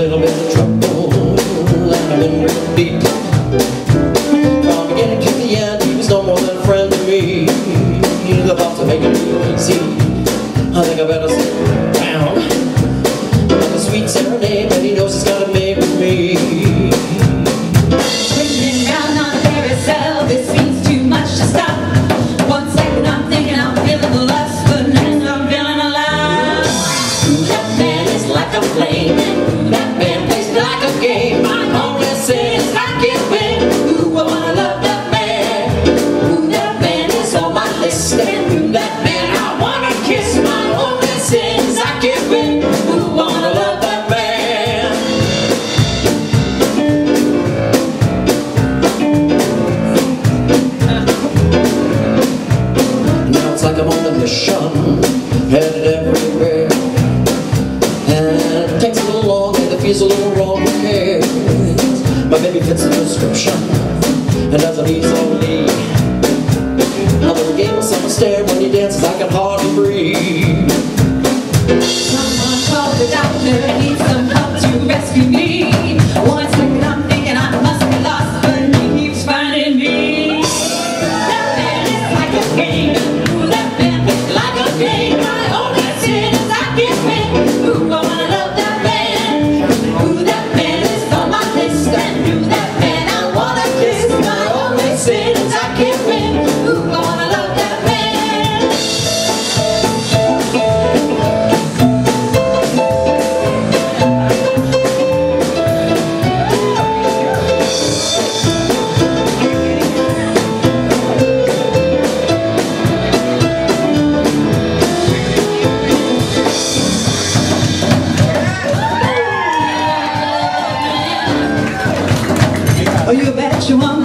little bit of trouble. headed everywhere. And it takes a little feels a little wrong. My baby fits the description and doesn't easily. Game stare when he dances I can hardly breathe. Someone called the doctor, some help to rescue me. Once when I'm thinking I must be lost, but he keeps finding me. Nothing is like a game. Nothing like a game. My only sin is I I wanna love that man. That man is on my list, do that. you want.